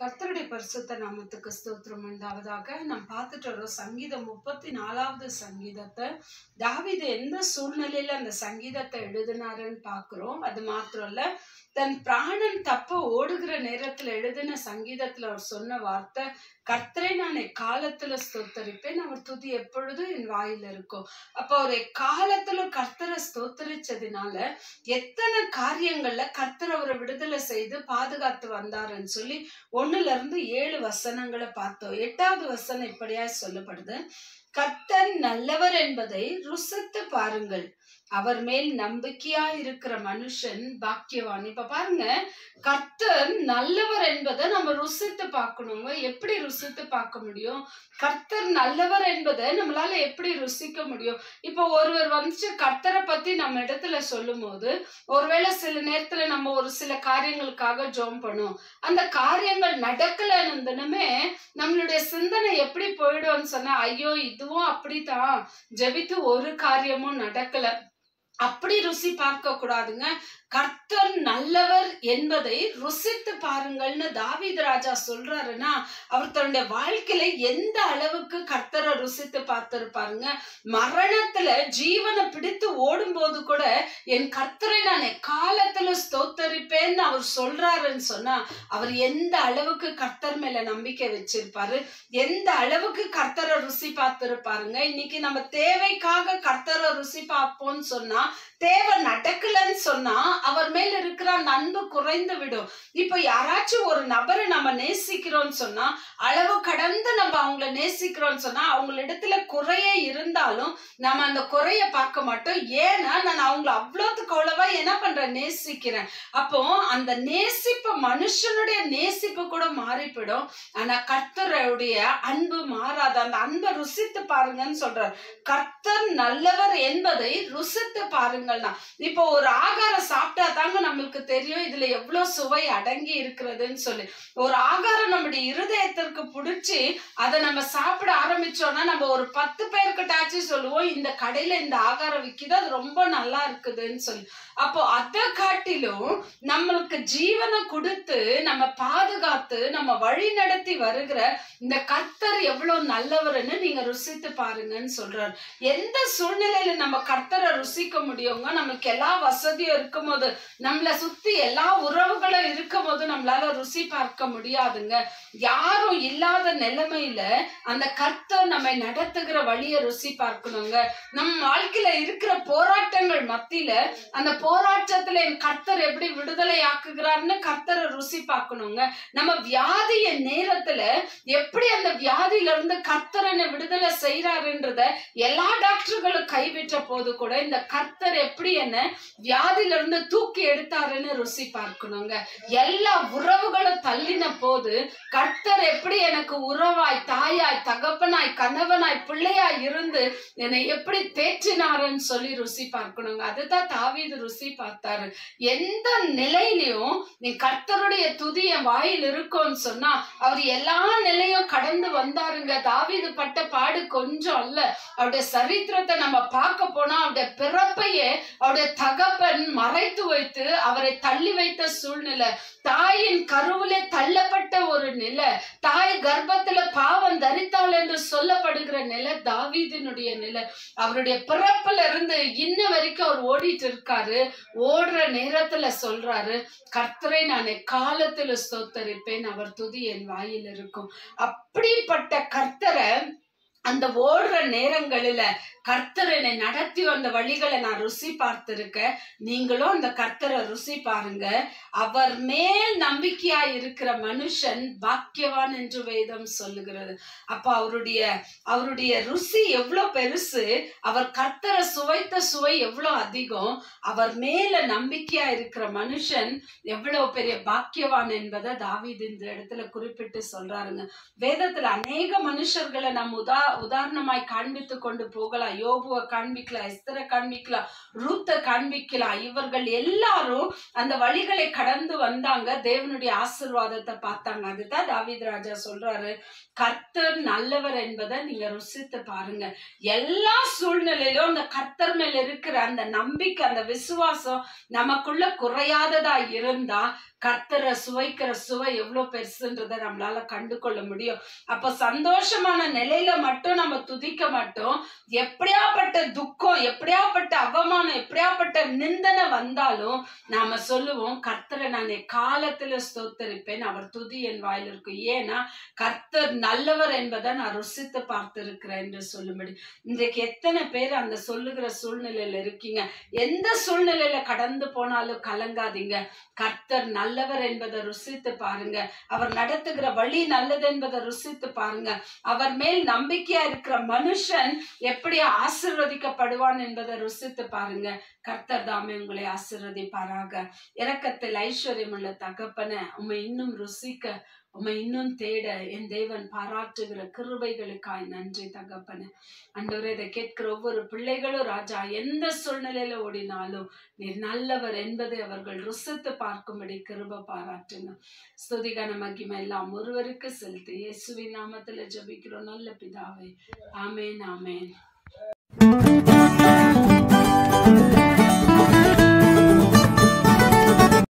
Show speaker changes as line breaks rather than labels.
கர்த்தருடைய பரிசுத்த நாமத்துக்கு ஸ்தோத்திரம் உண்டாவதாக. நாம் பார்த்துட்டு வரோம் சங்கீதம் முப்பத்தி நாலாவது சங்கீதத்தை. தாவீது எந்த சூழ்நிலையில அந்த சங்கீதத்தை எழுதினாருன்னு பார்க்கிறோம். அது மாத்திரம் இல்ல தன் பிராணன் தப்ப ஓடுகிற நேரத்துல எழுதின சங்கீதத்துல அவர் சொன்ன வார்த்தை கர்த்தரை நான் எக்காலத்துல ஸ்தோத்தரிப்பேன். அவர் துதி எப்பொழுதும் என் வாயில இருக்கும். அப்ப அவர் எக்காலத்துல கர்த்தரை ஸ்தோத்தரிச்சதுனால எத்தனை காரியங்கள்ல கர்த்தர் அவரை விடுதலை செய்து பாதுகாத்து வந்தாருன்னு சொல்லி ஒண்ணுல இருந்து ஏழு வசனங்களை பார்த்தோம். எட்டாவது வசனம் இப்படியா சொல்லப்படுது? கர்த்தர் நல்லவர் என்பதை ருசித்து பாருங்கள். அவர் மேல் நம்பிக்கையா இருக்கிற மனுஷன் பாக்கியவான். இப்ப பாருங்க கர்த்தர் நல்லவர் என்பதை நம்ம ருசித்து பார்க்கணுங்க. எப்படி ருசித்து பார்க்க முடியும்? கர்த்தர் நல்லவர் என்பதை நம்மளால எப்படி ருசிக்க முடியும்? இப்போ ஒருவர் வந்துச்சு கர்த்தரை பத்தி நம்ம இடத்துல சொல்லும் போது ஒருவேளை சில நேரத்துல நம்ம ஒரு சில காரியங்களுக்காக ஜோம் பண்ணுவோம். அந்த காரியங்கள் நடக்கலன்னு தினமே நம்மளுடைய சிந்தனை எப்படி போயிடும்னு சொன்னா ஐயோ இதுவும் அப்படித்தான். ஜெபித்து ஒரு காரியமும் நடக்கல. அப்படி ருசி பார்க்க கூடாதுங்க. கர்த்தர் நல்லவர் என்பதை ருசித்து பாருங்கள்னு தாவீத் ராஜா சொல்றாருன்னா அவர் தன்னுடைய வாழ்க்கையில எந்த அளவுக்கு கர்த்தரை ருசித்து பார்த்திருப்பாருங்க? மரணத்துல ஜீவனை பிடித்து ஓடும்போது கூட என் கர்த்தரை நான் எக்காலத்துல ஸ்தோத்தரிப்பேன்னு அவர் சொல்றாருன்னு சொன்னா அவர் எந்த அளவுக்கு கர்த்தர் மேல நம்பிக்கை வச்சிருப்பாரு? எந்த அளவுக்கு கர்த்தரை ருசி பார்த்திருப்பாருங்க? இன்னைக்கு நம்ம தேவைக்காக கர்த்தரை ருசி பார்ப்போம்னு சொன்னா தேவை நடக்கலன்னு சொன்னா அவர் மேல இருக்கிற அந்த அன்பு குறைந்து விடும். இப்ப யாராச்சும் ஒரு நபரை நம்ம நேசிக்கிறோம்னு சொன்னா அளவு கடந்து நம்ம அவங்கள நேசிக்கிறோம்னு சொன்னா அவங்களிடத்துல குறைய இருந்தாலும் நம்ம அந்த குறைய பார்க்க மாட்டோம். ஏன்னா நான் அவங்கள அவ்வளோத்துக்கு அவ்வளவா என்ன பண்றேன்? நேசிக்கிறேன். அப்போ அந்த நேசிப்பு மனுஷனுடைய நேசிப்பு கூட மாறிப்பிடும். ஆனா கர்த்தருடைய அன்பு மாறாது. அந்த அன்பை ருசித்து பாருங்கன்னு சொல்றார். கர்த்தர் நல்லவர் என்பதை ருசித்து பாருங்கள்னா. இப்போ ஒரு ஆகாரம் சாப்பிட்டு சாப்பிட்டா தாங்க நம்மளுக்கு தெரியும் இதுல எவ்வளவு சுவை அடங்கி இருக்கிறதுன்னு சொல்லி. ஒரு ஆகாரம் நம்முடைய இருதயத்திற்கு பிடிச்சி அதை நம்ம சாப்பிட ஆரம்பிச்சோம்னா நம்ம ஒரு பத்து பேருக்கிட்டாச்சும் சொல்லுவோம் இந்த கடையில இந்த ஆகாரம் விக்குது அது ரொம்ப நல்லா இருக்குதுன்னு சொல்லி. அப்போ அதை காட்டிலும் நம்மளுக்கு ஜீவனை கொடுத்து நம்ம பாதுகாத்து நம்ம வழி நடத்தி வருகிற இந்த கர்த்தர் எவ்வளவு நல்லவர்னு நீங்க ருசித்து பாருங்கன்னு சொல்றாரு. எந்த சூழ்நிலையில நம்ம கர்த்தரை ருசிக்க முடியுங்க நம்மளுக்கு எல்லா வசதியும் இருக்கும் போது நம்மளை சுத்தி எல்லா உறவுகளும் இருக்கும் போது நம்மளால ருசி பார்க்க முடியாதுங்க. யாரும் இல்லாத நிலைமையில அந்த கர்த்தர் நம்மை நடத்துகிற வழியை ருசி பார்க்கணுங்க. நம் வாழ்க்கையில இருக்கிற போராட்டங்கள் மத்தியில அந்த போராட்டத்துல என் கர்த்தர் எப்படி விடுதலை ஆக்குகிறார்னு கர்த்தரை ருசி பார்க்கணுங்க. நம்ம வியாதிய நேரத்துல எப்படி அந்த வியாதியில இருந்து கர்த்தரனை விடுதலை செய்யறாருன்றத எல்லா டாக்டர்களும் கைவிட்ட போது கூட இந்த கர்த்தர் எப்படி என்ன வியாதியில இருந்து தூக்கி எடுத்தாருன்னு ருசி பார்க்கணுங்க. எல்லா உறவுகளும் தள்ளின போது கர்த்தர் எப்படி எனக்கு உறவாய் தாயாய் தகப்பனாய் கணவனாய் பிள்ளையாய் இருந்து என்னை எப்படி தேற்றினாருன்னு சொல்லி ருசி பார்க்கணுங்க. அதுதான் தாவீது ருசி பார்த்தாரு. எந்த நிலையிலையும் நீ கர்த்தருடைய துதி என் வாயில் இருக்கும்னு சொன்னா அவர் எல்லா நிலையும் கடந்து வந்தாருங்க. தாவீது பட்ட பாடு கொஞ்சம் அல்ல. அவருடைய சரித்திரத்தை நம்ம பார்க்க போனா அவருடைய பிறப்பையே அவருடைய தகப்பன் மறைத்து வைத்து அவரை தள்ளி வைத்த சூழ்நிலை. தாயின் கருவிலே தள்ளப்பட்ட ஒரு நிலை. தாய் கர்ப்பத்துல பாவம் தரித்தாள் என்று சொல்லப்படுகிற நிலை தாவீதினுடைய நிலை. அவருடைய பிறப்புல இருந்து இன்ன வரைக்கும் அவர் ஓடிட்டு இருக்காரு. ஓடுற நேரத்துல சொல்றாரு கர்த்தரை நான் காலத்துல ஸ்தோத்தரிப்பேன். அவர் துதி என் வாயில் இருக்கும். அப்படிப்பட்ட கர்த்தரை அந்த ஓடுற நேரங்களில கர்த்தர் என்னை நடத்தி வந்த வழிகளை நான் ருசி பார்த்திருக்கேன் நீங்களும் அந்த கர்த்தரை ருசி பாருங்க. அவர் மேல் நம்பிக்கையா இருக்கிற மனுஷன் பாக்கியவான் என்று வேதம் சொல்லுகிறது. அப்ப அவருடைய அவருடைய ருசி எவ்வளவு பெருசு அவர் கர்த்தரை சுவைத்த சுவை எவ்வளவு அதிகம் அவர் மேல நம்பிக்கையா இருக்கிற மனுஷன் எவ்வளவு பெரிய பாக்கியவான் என்பதை தாவீது இந்த இடத்துல குறிப்பிட்டு சொல்றாருங்க. வேதத்துல அநேக மனுஷர்களை நம் உதா உதாரணமாய் காண்பித்து கொண்டு போகலாம். யோபுவை காண்பிக்கலாம் எஸ்தரை காண்பிக்கலாம் ரூத்தை காண்பிக்கலாம் இவர்கள் எல்லாரும் அந்த வழிகளை கடந்து வந்தாங்க. தேவனுடைய ஆசிர்வாதத்தை பார்த்தாங்க. அதுதான் தாவித் ராஜா சொல்றாரு கர்த்தர் நல்லவர் என்பதை நீங்க ருசித்து பாருங்க. எல்லா சூழ்நிலையிலும் அந்த கர்த்தர் மேல இருக்கிற அந்த நம்பிக்கை அந்த விசுவாசம் நமக்குள்ள குறையாததா இருந்தா கர்த்தரை சுவைக்கிற சுவை எவ்வளவு பெருசுன்றதை நம்மளால கண்டு கொள்ள முடியும். அப்ப சந்தோஷமான நிலையில மட்டும் நம்ம துதிக்க மாட்டோம். எப்படியாப்பட்ட துக்கம் எப்படியாப்பட்ட அவமானம் எப்படியாப்பட்ட நிந்தனை வந்தாலும் நாம சொல்லுவோம் கர்த்தரை நான் காலத்துல ஸ்தோத்தரிப்பேன். அவர் துதி என் வாயில் இருக்கும். ஏன்னா கர்த்தர் நல்லவர் என்பதை நான் ருசித்து பார்த்திருக்கிறேன் என்று சொல்லும்படி. இன்றைக்கு எத்தனை பேர் அந்த சொல்லுகிற சூழ்நிலையில இருக்கீங்க? எந்த சூழ்நிலையில கடந்து போனாலும் கலங்காதீங்க. கர்த்தர் நல்லவர் என்பதை ருசித்து பாருங்க. அவர் நடத்துகிற வழி நல்லது என்பதை ருசித்து பாருங்க. அவர் மேல் நம்பிக்கையா இருக்கிற மனுஷன் எப்படி ஆசிர்வதிக்கப்படுவான் என்பதை ருசித்து பாருங்க. கர்த்தர் தாமே உங்களை ஆசிர்வதிப்பாராக. இறக்கத்தில் ஐஸ்வர்யம் உள்ள தகப்பன உண்மை இன்னும் ருசிக்க உம்மை இன்னும் தேட என் தேவன் பாராட்டுகிற கிருபைகளுக்காய் நன்றி தகப்பன. அண்டவரை இதை கேட்கிற ஒவ்வொரு பிள்ளைகளும் ராஜா எந்த சூழ்நிலையில ஓடினாலும் நீர் நல்லவர் என்பதை அவர்கள் ருசித்து பார்க்கும்படி கிருப பாராட்டுங்க. ஸ்துதிகன மகிமை எல்லாம் ஒருவருக்கு செலுத்தி இயேசுவி நாமத்துல ஜபிக்கிறோம். நல்ல பிதாவை. ஆமேன் ஆமேன்.